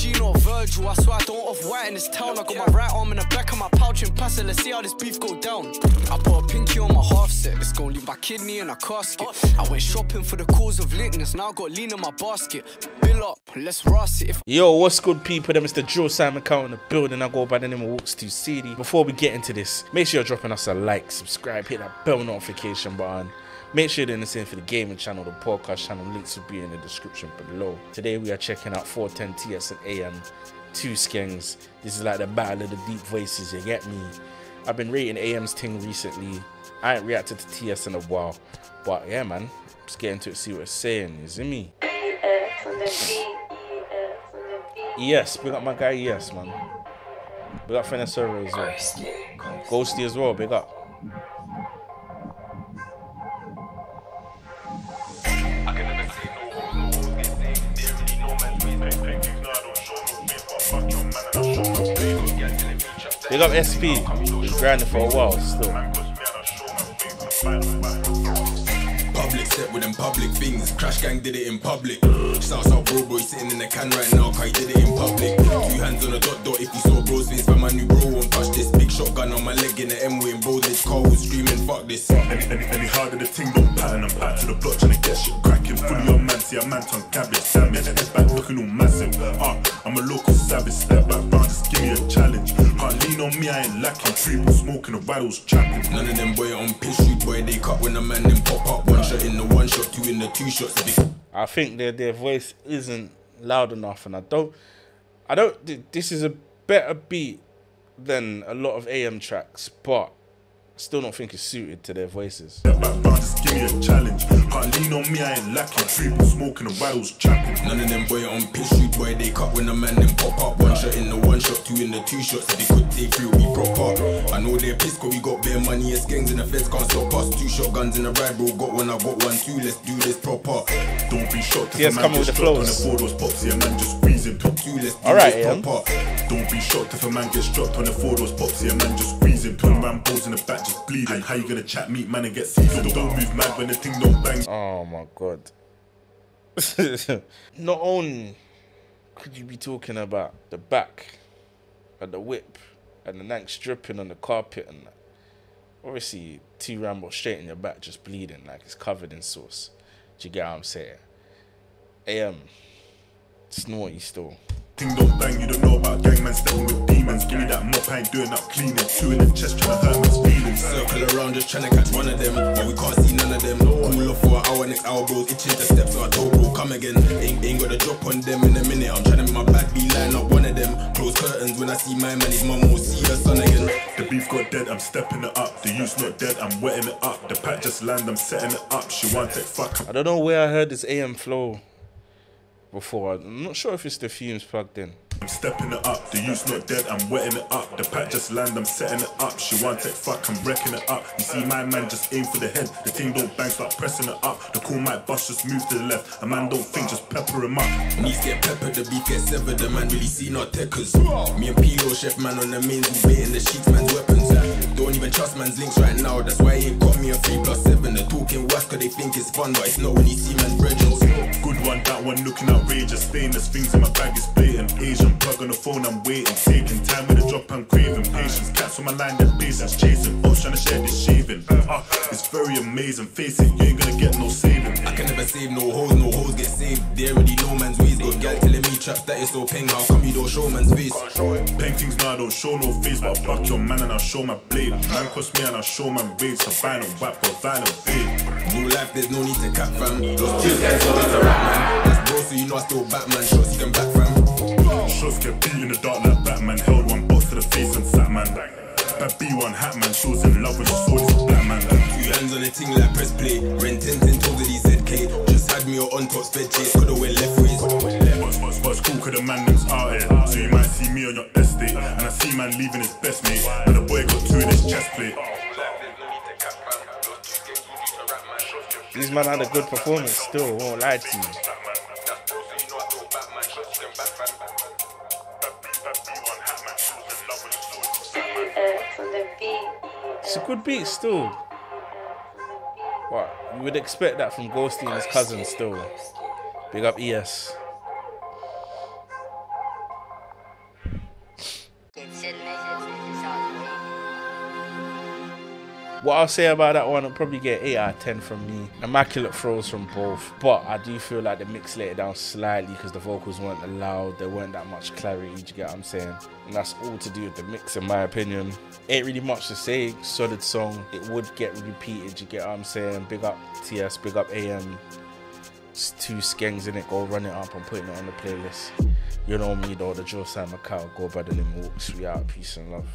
G, not Virgil. I swear I don't off white in this town. I got my right arm in the back of my pouch and pass it. Let's see how this beef go down. I put a pinky on my half set. It's gonna leave my kidney in a casket. I went shopping for the cause of litness. Now I got lean in my basket. Bill up, let's rust it. Yo, what's good, people? Them Mr. Joe Simon Count in the building. I go by the name of Walkz to City. Before we get into this, make sure you're dropping us a like, subscribe, hit that bell notification button. Make sure you're doing the same for the gaming channel, the podcast channel. Links will be in the description below. Today we are checking out 410 TS and AM, two skengs. This is like the battle of the deep voices. You get me? I've been rating AM's thing recently. I ain't reacted to TS in a while, but yeah, man, just get into it, see what it's saying. Is it me? Yes, big up my guy. Yes, man. Big up Finesero as well. Ghosty as well. Big up. Big up SP. Been grinding for a while still. Public set with them public things. Crash gang did it in public. Shouts out bro boy sitting in the can right now, cause he did it in public. Two hands on the dot dot if you saw bro's face, but my new bro won't touch this. Big shotgun on my leg in the M way and bro this car was screaming, fuck this. Any, any, any harder the ting don't pattern I'm back to the block trying to get shit cracking Fully on man, see a man on cabbage I ain't lacking Triple smoking, the rattles trapping None of them boy on piss shoot, boy they cut when the man them pop up. One shot in the one shot, two in the two shots. Big I think their their voice isn't loud enough, and I don't, I don't. This is a better beat than a lot of AM tracks, but still don't think it's suited to their voices. Step back round, on me, I ain't lacking Triple smoking, the rattles trapping None of them boy on piss shoot, boy they cut when the man them pop up. One shot in the one shot, two in the two shots. If they could take through, we proper. I know they're pissed 'cause we got bare money as gangs and the feds can't stop us. Two shotguns in the ride, bro. Got one, I got one too. Let's do this proper. Don't be shocked if Yes, a come man with the dropped on the flows. four pops, yeah, man just squeezing Do Alright, this Ian. proper. Don't be shocked if a man gets dropped on the four doors pops, yeah, man just squeezing Twin Rambos in the back just bleeding How you gonna chat meat, man, and get seasoned Don't move mad when the thing don't bang Oh my god. Not only could you be talking about the back and the whip and the neck dripping on the carpet and that. Obviously, T Rambo straight in your back, just bleeding like it's covered in sauce. Do you get what I'm saying? AM, snorty still. Thing don't bang, you don't know about gang man stepping with demons. Give me that mop, I ain't doing up cleaning. Two in the chest, trying to hurt man's feelings. Circle around, just tryna catch one of them. But we can't see none of them. Cool off for an hour, next hour, bros. Itching to step, so I told bro, come again. Ain't, ain't got a drop on them in a minute. I'm tryna make my bad be line up one of them. Close curtains when I see my man, his mum will see her son again. The beef got dead, I'm stepping it up. The youth's not dead, I'm wetting it up. The pack just land, I'm setting it up. She want it, fuck. I don't know where I heard this AM flow before. I'm not sure if it's the Fumez plugged in. I'm stepping it up. The youth's not dead, I'm wetting it up. The pack just land, I'm setting it up. She want it, fuck, I'm wrecking it up. You see my man just aim for the head. The team don't bang, start pressing it up. The cool might bust, just move to the left. A man don't think, just pepper him up. Knees get peppered, the beef get severed. The man really see not techers. Me and P.O. chef man on the mains, who baiting the sheets, man's weapons. Don't even trust man's links right now. That's why he ain't got me a 3 plus 7. They're talking worse cause they think it's fun, but it's not when you see man's brethren. Good one, that one looking outrageous. Stainless things in my bag is blatant. Asian plug on the phone, I'm waiting. Taking time with a drop, I'm craving. Patience, cats on my line, that patience chasing. Both trying to share this shaving. Uh, it's very amazing. Face it, you ain't gonna get no saving. I can never save no hoes, no hoes get saved. They already know man's ways. Got gal telling me traps that is so peng. How come you don't show man's face? Paintings now I don't show no face, but I buck your man and I'll show my blade. Man cost me and I'll show my rates. A vinyl whap, got vinyl babe. Real life, there's no need to cap fam. Those two guys so he's a rap man. That's bro, so you know I still Batman. Shots you can back fam. Shots get beat in the dark like Batman. Held one box to the face and sat man. That B1 hat man, she was in love when she saw this black man. Two hands on the ting like press play. Rent 10 10 told he ZK. Just had me on top sped chase. Coulda went left ways. What's, what's, what's cool, cause the man them's out here. So you might see me on your estate. And I see man leaving his best mate. And the boy got two in his chest plate. These man had a good performance still, won't lie to you. It's a good beat still. What? You would expect that from Ghosty and his cousin still. Big up ES. What I'll say about that one, I'll probably get 8 out of 10 from me. Immaculate throws from both. But I do feel like the mix let it down slightly because the vocals weren't loud. There weren't that much clarity, do you get what I'm saying? And that's all to do with the mix, in my opinion. Ain't really much to say. Solid song. It would get repeated, you get what I'm saying? Big up TS, big up AM. It's two skengs in it. Go run it up. I'm putting it on the playlist. You know me though, the Joe Sam Macau. Go by the name Walkz. We out. Peace and love.